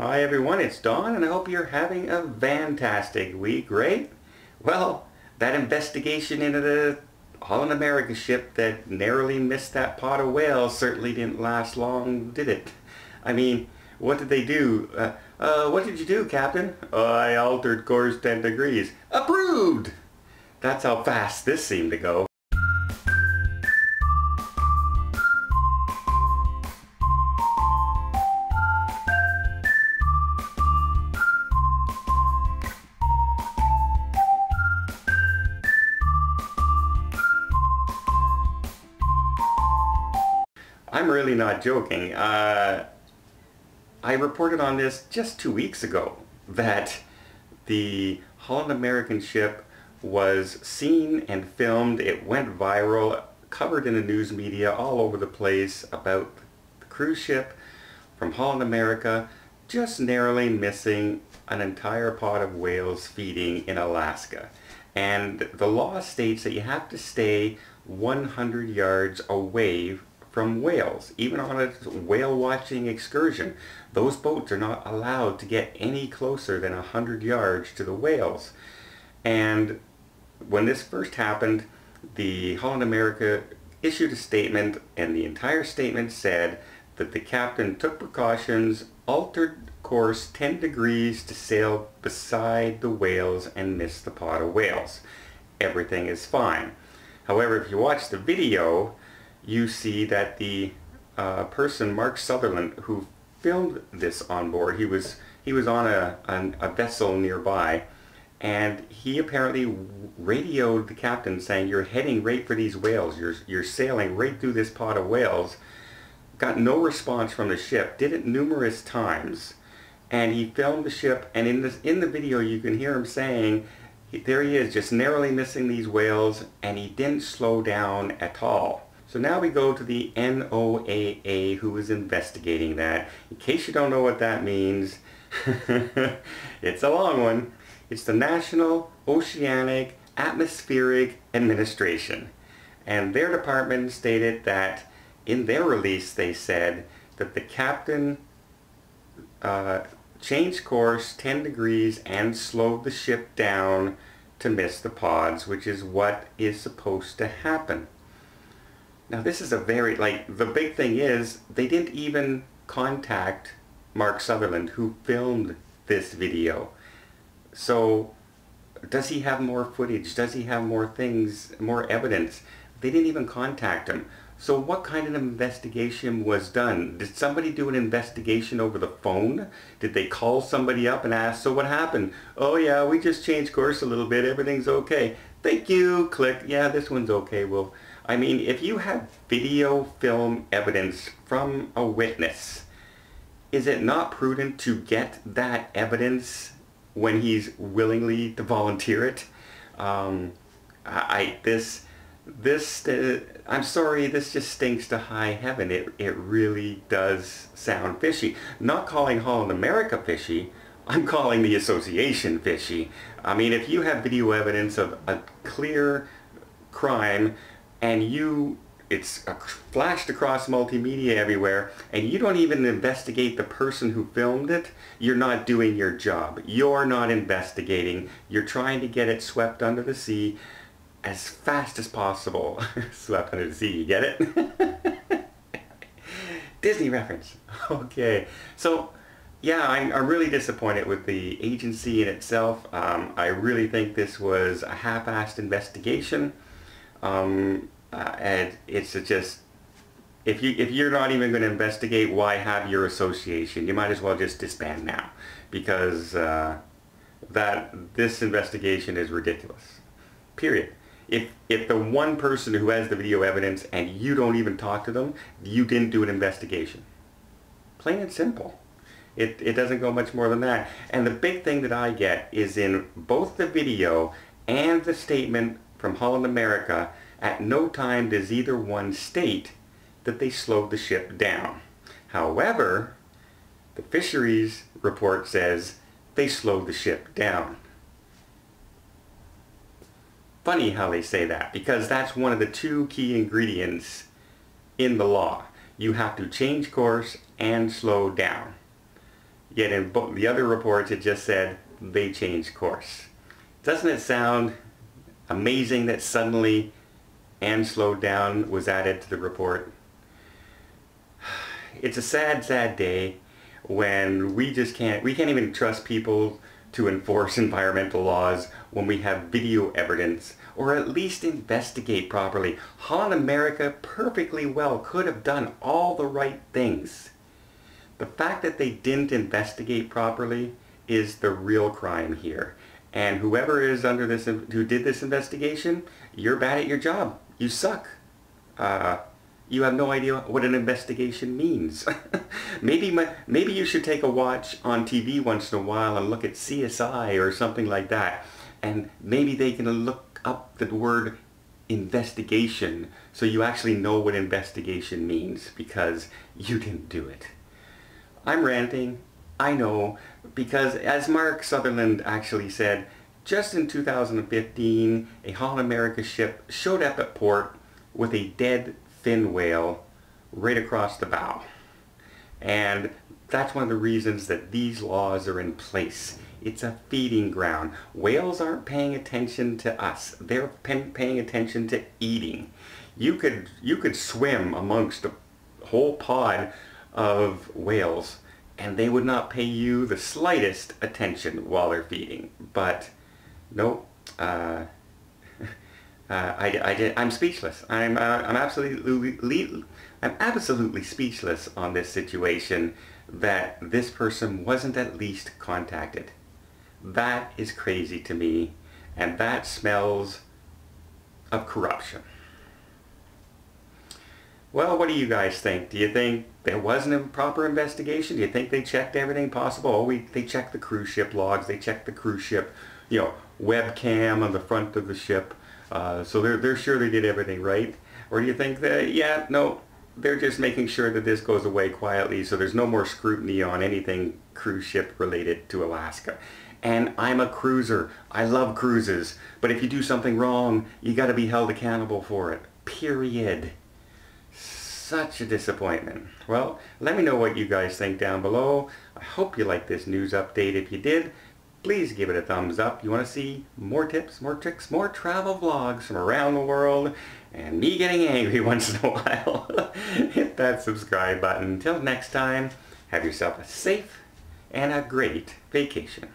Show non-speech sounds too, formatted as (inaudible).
Hi everyone, it's Don and I hope you're having a fantastic week, right? Well, that investigation into the Holland America ship that narrowly missed that pod of whales certainly didn't last long, did it? I mean, what did they do? Uh, uh, what did you do, Captain? I altered course 10 degrees. Approved! That's how fast this seemed to go. I'm really not joking. Uh, I reported on this just two weeks ago that the Holland American ship was seen and filmed. It went viral, covered in the news media all over the place about the cruise ship from Holland America just narrowly missing an entire pod of whales feeding in Alaska. And the law states that you have to stay 100 yards away from whales. Even on a whale watching excursion, those boats are not allowed to get any closer than 100 yards to the whales. And when this first happened, the Holland America issued a statement and the entire statement said that the captain took precautions, altered course 10 degrees to sail beside the whales and miss the pod of whales. Everything is fine. However, if you watch the video, you see that the uh, person, Mark Sutherland, who filmed this on board, he was he was on a, on a vessel nearby, and he apparently radioed the captain saying, "You're heading right for these whales. You're you're sailing right through this pod of whales." Got no response from the ship. Did it numerous times, and he filmed the ship. And in this in the video, you can hear him saying, "There he is, just narrowly missing these whales," and he didn't slow down at all. So now we go to the NOAA who is investigating that. In case you don't know what that means, (laughs) it's a long one. It's the National Oceanic Atmospheric Administration. And their department stated that in their release they said that the captain uh, changed course 10 degrees and slowed the ship down to miss the pods, which is what is supposed to happen. Now this is a very, like, the big thing is they didn't even contact Mark Sutherland who filmed this video. So does he have more footage? Does he have more things, more evidence? They didn't even contact him. So what kind of investigation was done? Did somebody do an investigation over the phone? Did they call somebody up and ask, so what happened? Oh yeah, we just changed course a little bit, everything's okay. Thank you, click, yeah, this one's okay, well, I mean, if you have video film evidence from a witness, is it not prudent to get that evidence when he's willingly to volunteer it? Um, I, this, this, uh, I'm sorry, this just stinks to high heaven. It, it really does sound fishy. Not calling Holland America fishy, I'm calling the association fishy. I mean, if you have video evidence of a clear crime and you it's flashed across multimedia everywhere and you don't even investigate the person who filmed it, you're not doing your job. You're not investigating. You're trying to get it swept under the sea as fast as possible. (laughs) swept under the sea, you get it? (laughs) Disney reference. (laughs) Okay, so yeah, I'm, I'm, really disappointed with the agency in itself. Um, I really think this was a half-assed investigation. Um, uh, and it's just if you if you're not even going to investigate, why have your association? You might as well just disband now, because uh, that this investigation is ridiculous. Period. If if the one person who has the video evidence and you don't even talk to them, you didn't do an investigation. Plain and simple. It, it doesn't go much more than that. And the big thing that I get is in both the video and the statement from Holland America, at no time does either one state that they slowed the ship down. However, the fisheries report says they slowed the ship down. Funny how they say that, because that's one of the two key ingredients in the law. You have to change course and slow down. Yet in the other reports it just said they changed course. Doesn't it sound amazing that suddenly and slowed down was added to the report? (sighs) It's a sad, sad day when we just can't, we can't even trust people to enforce (laughs) environmental laws when we have video evidence or at least investigate properly. Holland America perfectly well could have done all the right things. The fact that they didn't investigate properly is the real crime here. And whoever is under this, who did this investigation, you're bad at your job. You suck. Uh, you have no idea what an investigation means. (laughs) maybe my, maybe you should take a watch on TV once in a while and look at CSI or something like that. And maybe they can look up the word investigation so you actually know what investigation means because you didn't do it. I'm ranting, I know, because as Mark Sutherland actually said, just in 2015, a Holland America ship showed up at port with a dead fin whale right across the bow. And that's one of the reasons that these laws are in place. It's a feeding ground. Whales aren't paying attention to us. They're paying attention to eating. You could, you could swim amongst a whole pod of whales and they would not pay you the slightest attention while they're feeding. But nope, uh, (laughs) uh, I, I I'm speechless. I'm, uh, I'm absolutely, I'm absolutely speechless on this situation that this person wasn't at least contacted. That is crazy to me, and that smells of corruption. Well, what do you guys think? Do you think there wasn't a proper investigation? Do you think they checked everything possible? Oh, we, they checked the cruise ship logs. They checked the cruise ship, you know, webcam on the front of the ship. Uh, so they're, they're sure they did everything right? Or do you think that, yeah, no, they're just making sure that this goes away quietly so there's no more scrutiny on anything cruise ship related to Alaska. And I'm a cruiser. I love cruises. But if you do something wrong, you got to be held accountable for it. Period. Such a disappointment. Well, let me know what you guys think down below. I hope you like this news update. If you did, please give it a thumbs up. You want to see more tips, more tricks, more travel vlogs from around the world, and me getting angry (laughs) once in a while. (laughs) Hit that subscribe button. Until next time, have yourself a safe and a great vacation.